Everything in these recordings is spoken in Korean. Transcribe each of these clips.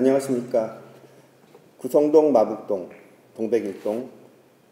안녕하십니까. 구성동, 마북동, 동백일동,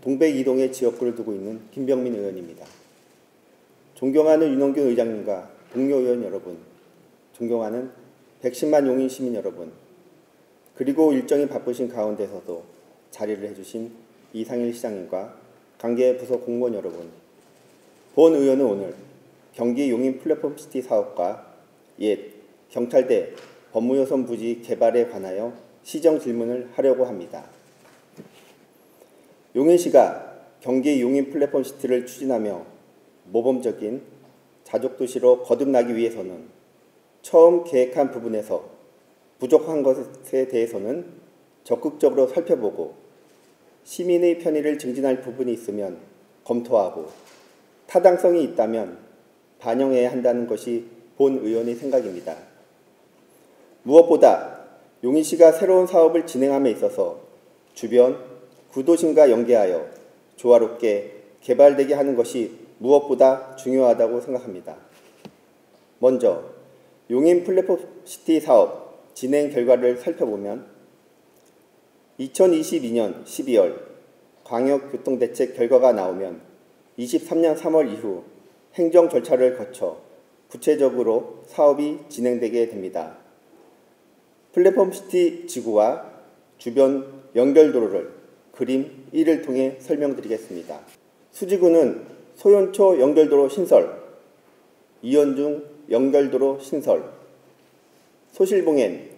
동백이동의 지역구를 두고 있는 김병민 의원입니다. 존경하는 윤원균 의장님과 동료 의원 여러분, 존경하는 110만 용인 시민 여러분, 그리고 일정이 바쁘신 가운데서도 자리를 해주신 이상일 시장님과 관계 부서 공무원 여러분, 본 의원은 오늘 경기 용인 플랫폼 시티 사업과 옛 경찰대 법무요선 부지 개발에 관하여 시정 질문을 하려고 합니다. 용인시가 경기 용인 플랫폼 시티를 추진하며 모범적인 자족도시로 거듭나기 위해서는 처음 계획한 부분에서 부족한 것에 대해서는 적극적으로 살펴보고 시민의 편의를 증진할 부분이 있으면 검토하고 타당성이 있다면 반영해야 한다는 것이 본 의원의 생각입니다. 무엇보다 용인시가 새로운 사업을 진행함에 있어서 주변 구도심과 연계하여 조화롭게 개발되게 하는 것이 무엇보다 중요하다고 생각합니다. 먼저 용인 플랫폼 시티 사업 진행 결과를 살펴보면 2022년 12월 광역교통대책 결과가 나오면 23년 3월 이후 행정 절차를 거쳐 구체적으로 사업이 진행되게 됩니다. 플랫폼 시티 지구와 주변 연결도로를 그림 1을 통해 설명드리겠습니다. 수지구는 소연초 연결도로 신설, 이연중 연결도로 신설, 소실봉엔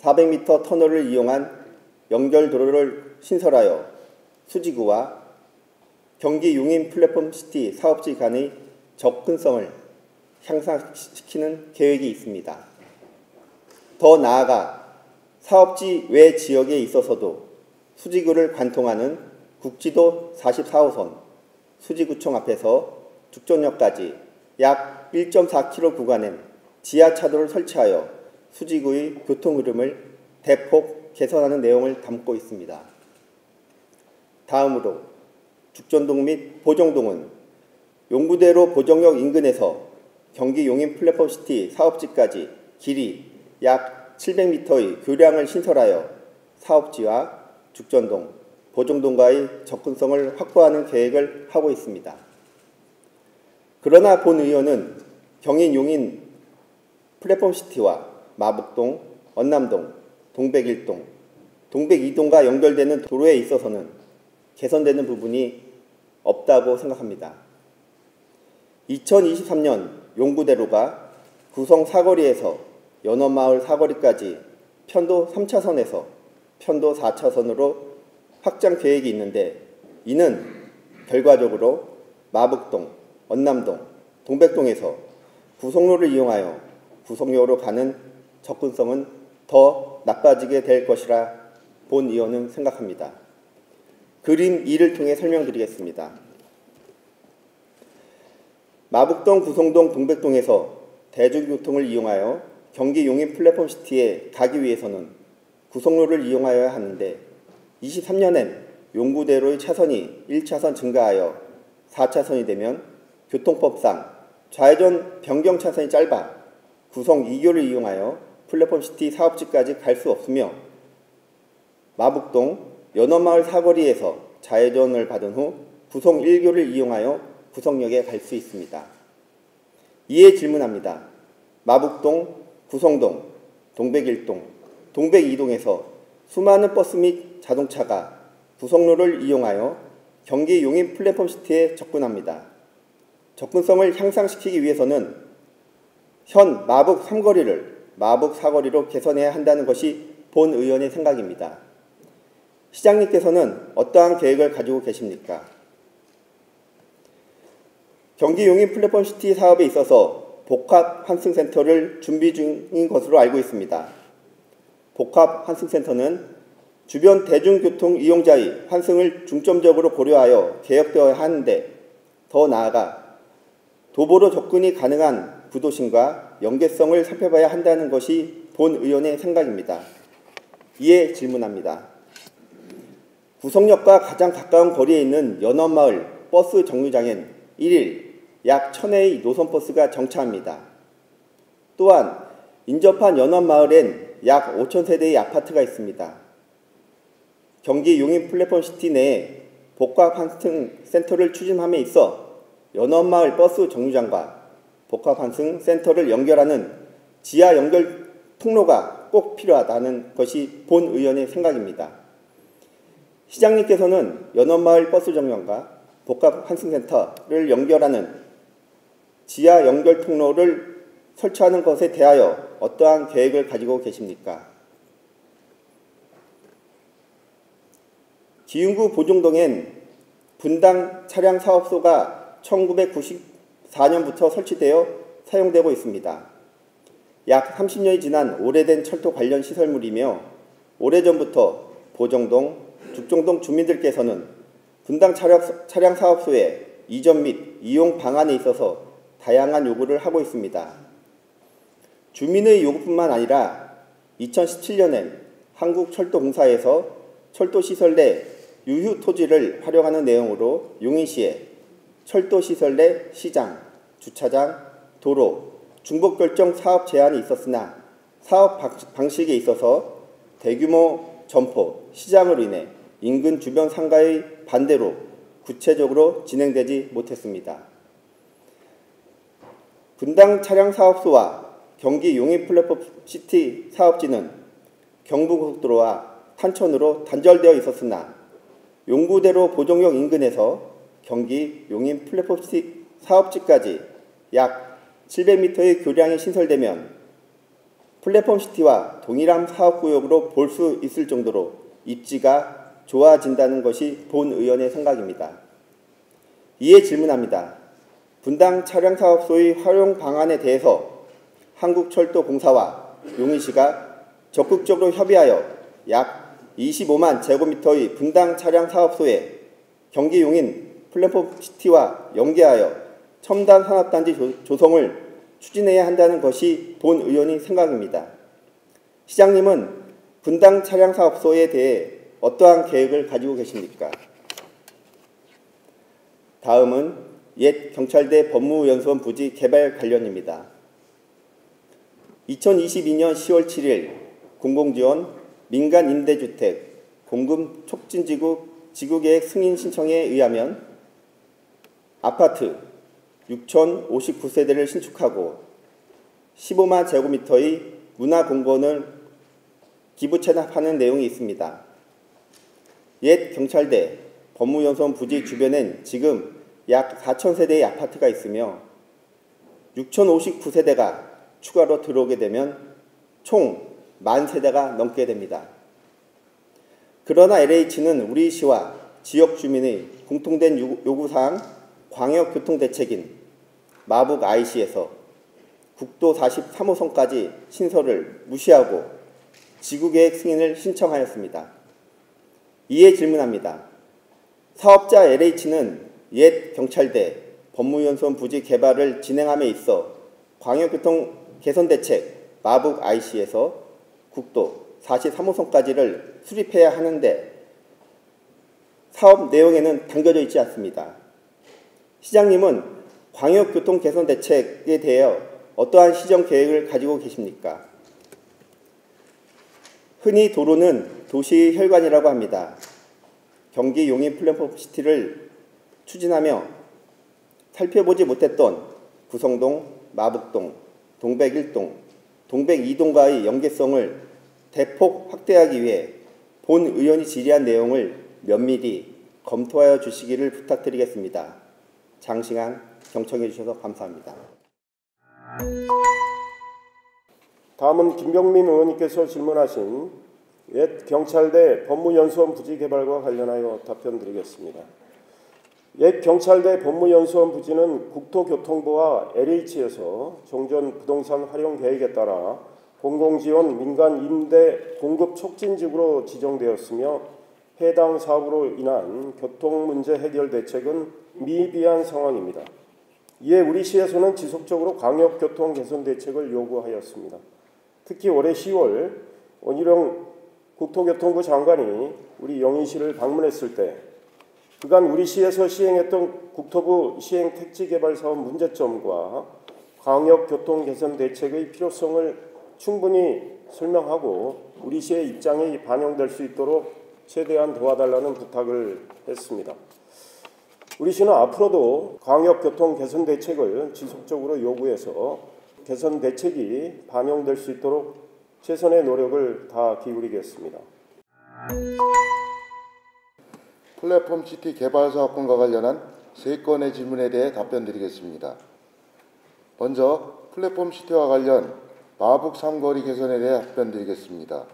400m 터널을 이용한 연결도로를 신설하여 수지구와 경기 용인 플랫폼 시티 사업지 간의 접근성을 향상시키는 계획이 있습니다. 더 나아가 사업지 외 지역에 있어서도 수지구를 관통하는 국지도 44호선 수지구청 앞에서 죽전역까지 약 1.4km 구간엔 지하차도를 설치하여 수지구의 교통 흐름을 대폭 개선하는 내용을 담고 있습니다. 다음으로 죽전동 및 보정동은 용구대로 보정역 인근에서 경기 용인 플랫폼시티 사업지까지 길이 약 700m의 교량을 신설하여 사업지와 죽전동, 보정동과의 접근성을 확보하는 계획을 하고 있습니다. 그러나 본 의원은 경인 용인 플랫폼시티와 마북동, 언남동, 동백일동, 동백이동과 연결되는 도로에 있어서는 개선되는 부분이 없다고 생각합니다. 2023년 용구대로가 구성 사거리에서 연원마을 사거리까지 편도 3차선에서 편도 4차선으로 확장 계획이 있는데 이는 결과적으로 마북동, 언남동, 동백동에서 구성로를 이용하여 구성로로 가는 접근성은 더 나빠지게 될 것이라 본 의원은 생각합니다. 그림 2를 통해 설명드리겠습니다. 마북동, 구성동, 동백동에서 대중교통을 이용하여 경기 용인 플랫폼 시티에 가기 위해서는 구성로를 이용하여야 하는데 23년엔 용구대로의 차선이 1차선 증가하여 4차선이 되면 교통법상 좌회전 변경 차선이 짧아 구성 2교를 이용하여 플랫폼 시티 사업지까지 갈 수 없으며 마북동 연원마을 사거리에서 좌회전을 받은 후 구성 1교를 이용하여 구성역에 갈 수 있습니다. 이에 질문합니다. 마북동, 구성동, 동백일동, 동백이동에서 수많은 버스 및 자동차가 구성로를 이용하여 경기 용인 플랫폼 시티에 접근합니다. 접근성을 향상시키기 위해서는 현 마북 3거리를 마북 4거리로 개선해야 한다는 것이 본 의원의 생각입니다. 시장님께서는 어떠한 계획을 가지고 계십니까? 경기 용인 플랫폼 시티 사업에 있어서 복합 환승센터를 준비 중인 것으로 알고 있습니다. 복합 환승센터는 주변 대중교통 이용자의 환승을 중점적으로 고려하여 개혁되어야 하는데 더 나아가 도보로 접근이 가능한 구도심과 연계성을 살펴봐야 한다는 것이 본 의원의 생각입니다. 이에 질문합니다. 구성역과 가장 가까운 거리에 있는 연원마을 버스 정류장엔 1일 약 1000회의 노선버스가 정차합니다. 또한 인접한 연원마을엔 약 5천 세대의 아파트가 있습니다. 경기 용인 플랫폼 시티 내에 복합 환승 센터를 추진함에 있어 연원마을 버스 정류장과 복합 환승 센터를 연결하는 지하 연결 통로가 꼭 필요하다는 것이 본 의원의 생각입니다. 시장님께서는 연원마을 버스 정류장과 복합 환승센터를 연결하는 지하 연결 통로를 설치하는 것에 대하여 어떠한 계획을 가지고 계십니까? 기흥구 보종동엔 분당 차량 사업소가 1994년부터 설치되어 사용되고 있습니다. 약 30년이 지난 오래된 철도 관련 시설물이며 오래전부터 보정동, 죽정동 주민들께서는 분당 차량 사업소의 이전 및 이용 방안에 있어서 다양한 요구를 하고 있습니다. 주민의 요구뿐만 아니라 2017년엔 한국철도공사에서 철도시설 내 유휴 토지를 활용하는 내용으로 용인시에 철도시설 내 시장, 주차장, 도로, 중복결정 사업 제한이 있었으나 사업 방식에 있어서 대규모 점포, 시장으로 인해 인근 주변 상가의 반대로 구체적으로 진행되지 못했습니다. 분당 차량 사업소와 경기 용인 플랫폼 시티 사업지는 경부고속도로와 탄천으로 단절되어 있었으나 용구대로 보정역 인근에서 경기 용인 플랫폼시 사업지까지 약 700m의 교량이 신설되면 플랫폼 시티와 동일한 사업구역으로 볼 수 있을 정도로 입지가 좋아진다는 것이 본 의원의 생각입니다. 이에 질문합니다. 분당 차량 사업소의 활용 방안에 대해서 한국철도공사와 용인시가 적극적으로 협의하여 약 25만 제곱미터의 분당 차량 사업소에 경기 용인 플랫폼 시티와 연계하여 첨단 산업단지 조성을 추진해야 한다는 것이 본 의원의 생각입니다. 시장님은 분당 차량 사업소에 대해 어떠한 계획을 가지고 계십니까? 다음은 옛 경찰대 법무연수원 부지 개발 관련입니다. 2022년 10월 7일 공공지원 민간 임대주택 공급 촉진지구 지구계획 승인 신청에 의하면 아파트 6,059세대를 신축하고 15만 제곱미터의 문화공간을 기부 체납하는 내용이 있습니다. 옛 경찰대 법무연수원 부지 주변엔 지금 약 4천 세대의 아파트가 있으며 6,059세대가 추가로 들어오게 되면 총 만 세대가 넘게 됩니다. 그러나 LH는 우리 시와 지역 주민의 공통된 요구사항 광역교통대책인 마북 IC에서 국도 43호선까지 신설을 무시하고 지구계획 승인을 신청하였습니다. 이에 질문합니다. 사업자 LH는 옛 경찰대 법무연수원 부지 개발을 진행함에 있어 광역교통 개선대책 마북 IC에서 국도 43호선까지를 수립해야 하는데 사업 내용에는 담겨져 있지 않습니다. 시장님은 광역교통 개선 대책에 대해 어떠한 시정 계획을 가지고 계십니까? 흔히 도로는 도시 혈관이라고 합니다. 경기 용인 플랫폼 시티를 추진하며 살펴보지 못했던 구성동, 마북동, 동백일동, 동백이동과의 연계성을 대폭 확대하기 위해 본 의원이 질의한 내용을 면밀히 검토하여 주시기를 부탁드리겠습니다. 장시간 경청해 주셔서 감사합니다. 다음은 김병민 의원님께서 질문하신 옛 경찰대 법무연수원 부지 개발과 관련하여 답변 드리겠습니다. 옛 경찰대 법무연수원 부지는 국토교통부와 LH에서 종전 부동산 활용 계획에 따라 공공지원 민간 임대 공급 촉진지구로 지정되었으며 해당 사업으로 인한 교통 문제 해결 대책은 미비한 상황입니다. 이에 우리 시에서는 지속적으로 광역 교통 개선 대책을 요구하였습니다. 특히 올해 10월 원희룡 국토교통부 장관이 우리 영인시를 방문했을 때 그간 우리 시에서 시행했던 국토부 시행 택지 개발 사업 문제점과 광역 교통 개선 대책의 필요성을 충분히 설명하고 우리 시의 입장이 반영될 수 있도록 최대한 도와달라는 부탁을 했습니다. 우리 시는 앞으로도 광역교통 개선 대책을 지속적으로 요구해서 개선 대책이 반영될 수 있도록 최선의 노력을 다 기울이겠습니다. 플랫폼 시티 개발 사업권과 관련한 세 건의 질문에 대해 답변드리겠습니다. 먼저 플랫폼 시티와 관련 마북 삼거리 개선에 대해 답변드리겠습니다.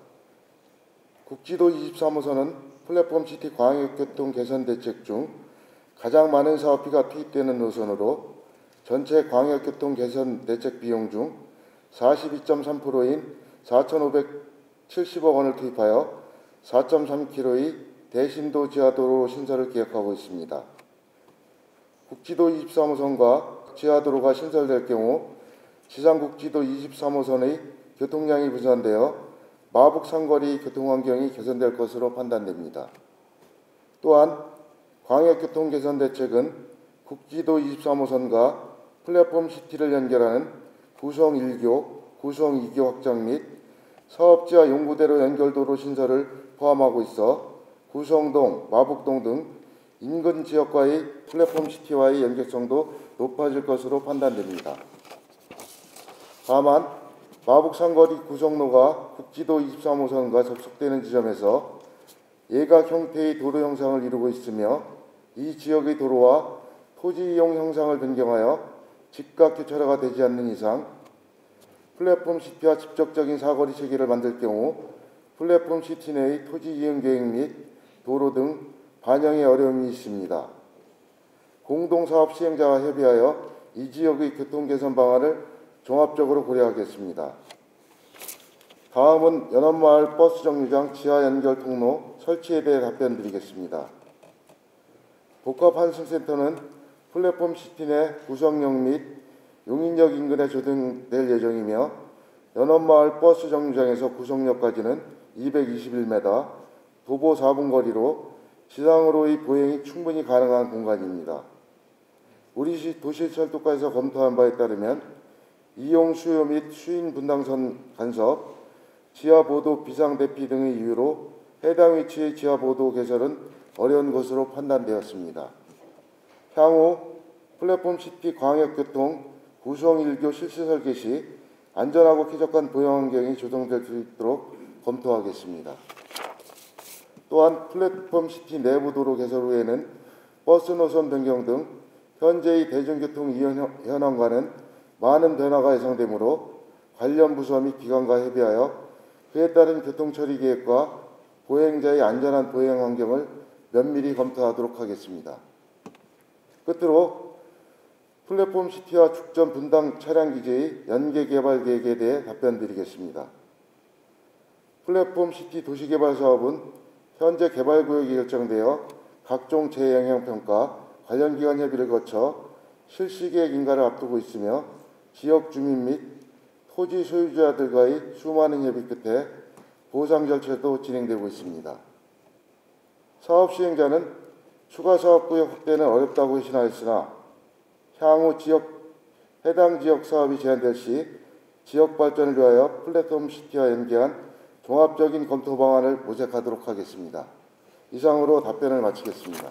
국지도 23호선은 플랫폼 시티 광역교통 개선 대책 중 가장 많은 사업비가 투입되는 노선으로 전체 광역교통 개선 대책 비용 중 42.3%인 4,570억 원을 투입하여 4.3km의 대신도 지하도로 신설을 계획하고 있습니다. 국지도 23호선과 지하도로가 신설될 경우 지상국지도 23호선의 교통량이 분산되어 마북 상거리 교통 환경이 개선될 것으로 판단됩니다. 또한 광역교통 개선 대책은 국지도 23호선과 플랫폼 시티를 연결하는 구성 1교, 구성 2교 확장 및 사업지와 용구대로 연결도로 신설을 포함하고 있어 구성동, 마북동 등 인근 지역과의 플랫폼 시티와의 연결성도 높아질 것으로 판단됩니다. 다만 마북 상거리 구성로가 국지도 23호선과 접속되는 지점에서 예각 형태의 도로 형상을 이루고 있으며 이 지역의 도로와 토지 이용 형상을 변경하여 직각 교차로가 되지 않는 이상 플랫폼 시티와 직접적인 사거리 체계를 만들 경우 플랫폼 시티 내의 토지 이용 계획 및 도로 등 반영에 어려움이 있습니다. 공동사업 시행자와 협의하여 이 지역의 교통 개선 방안을 종합적으로 고려하겠습니다. 다음은 연원마을 버스 정류장 지하 연결 통로 설치에 대해 답변드리겠습니다. 복합 환승센터는 플랫폼 시티 내 구성역 및 용인역 인근에 조성될 예정이며 연원마을 버스 정류장에서 구성역까지는 221m, 도보 4분 거리로 지상으로의 보행이 충분히 가능한 공간입니다. 우리 시 도시철도과에서 검토한 바에 따르면 이용 수요 및 수인 분당선 간섭, 지하보도 비상대피 등의 이유로 해당 위치의 지하보도 개설은 어려운 것으로 판단되었습니다. 향후 플랫폼 시티 광역교통 구성 1교 실시 설계 시 안전하고 쾌적한 보행 환경이 조성될 수 있도록 검토하겠습니다. 또한 플랫폼 시티 내부 도로 개설 후에는 버스 노선 변경 등 현재의 대중교통 이용 현황과는 많은 변화가 예상되므로 관련 부서 및 기관과 협의하여 그에 따른 교통 처리 계획과 보행자의 안전한 보행 환경을 면밀히 검토하도록 하겠습니다. 끝으로 플랫폼 시티와 축전 분당 차량 기지의 연계 개발 계획에 대해 답변드리겠습니다. 플랫폼 시티 도시개발 사업은 현재 개발구역이 결정되어 각종 재영향평가, 관련 기관 협의를 거쳐 실시계획 인가를 앞두고 있으며 지역 주민 및 토지 소유자들과의 수많은 협의 끝에 보상 절차도 진행되고 있습니다. 사업 시행자는 추가 사업구역 확대는 어렵다고 신하였으나 향후 지역 해당 지역 사업이 제한될 시 지역 발전을 위하여 플랫폼 시티와 연계한 종합적인 검토 방안을 모색하도록 하겠습니다. 이상으로 답변을 마치겠습니다.